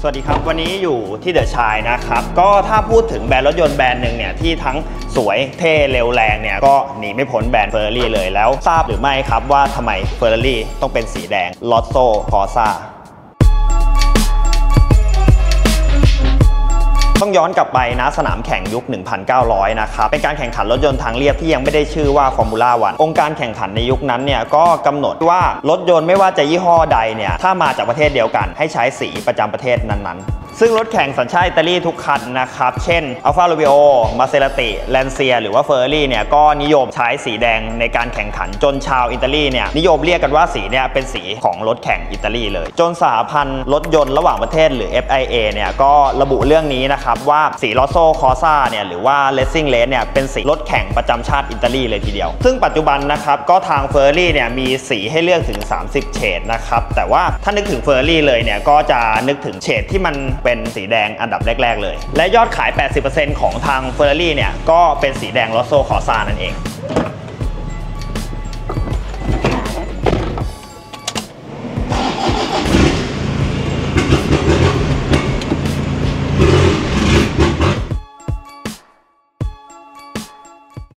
สวัสดีครับ วันนี้อยู่ที่เดอะชายนะครับ ก็ถ้าพูดถึงแบรนด์รถยนต์แบรนด์หนึ่งเนี่ย ที่ทั้งสวยเท่เร็วแรงเนี่ย ก็หนีไม่พ้นแบรนด์เฟอร์รารี่เลยแล้ว ทราบหรือไม่ครับว่าทำไมเฟอร์รารี่ต้องเป็นสีแดงลอตโซคอซ่า ต้องย้อนกลับไปนะสนามแข่งยุค 1,900 นะครับ เป็นการแข่งขันรถยนต์ทางเรียบที่ยังไม่ได้ชื่อว่าฟอร์มูล่าวันองค์การแข่งขันในยุคนั้นเนี่ยก็กำหนดว่ารถยนต์ไม่ว่าจะยี่ห้อใดเนี่ยถ้ามาจากประเทศเดียวกัน ให้ใช้สีประจำประเทศนั้นๆ ซึ่งรถแข่งสัญชาติอิตาลีทุกคันนะครับ เช่น Alfa Romeo Maserati Lancia หรือว่า Ferrari เนี่ยก็นิยมใช้สีแดงในการแข่งขันจนชาวอิตาลีเนี่ยนิยมเรียกกันว่าสีเนี่ยเป็นสีของรถแข่งอิตาลีเลย จนสหพันธ์รถยนต์ระหว่างประเทศหรือ FIA เนี่ยก็ระบุเรื่องนี้นะครับว่าสีลอโซคอซ่าเนี่ยหรือว่า Racing Race เนี่ยเป็นสีรถแข่งประจำชาติอิตาลีเลยทีเดียว ซึ่งปัจจุบันนะครับก็ทาง Ferrari เนี่ยมีสีให้เลือกถึง 30 เฉดนะครับแต่ว่าถ้านึกถึง Ferrari เลยเนี่ยก็จะนึกถึงเฉดที่มันเเป็นสีแดงอันดับแรก ๆ เลย และยอดขาย 80%ของทาง Ferrari เนี่ยก็เป็นสีแดงลอโซคอซานั่นเอง